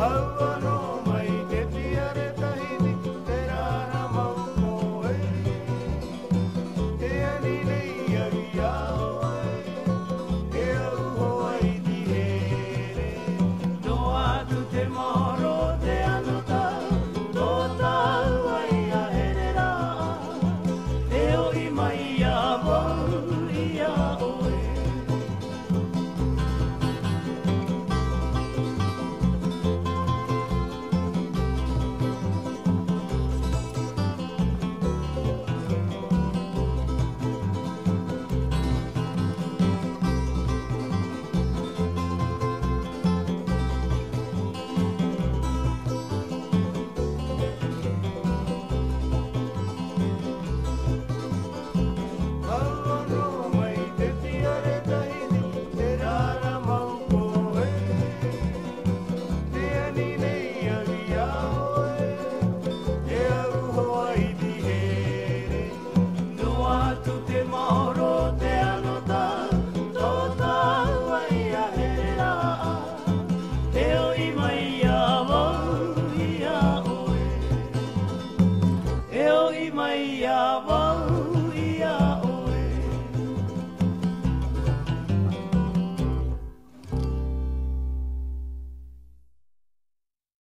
Oh. வாருமையா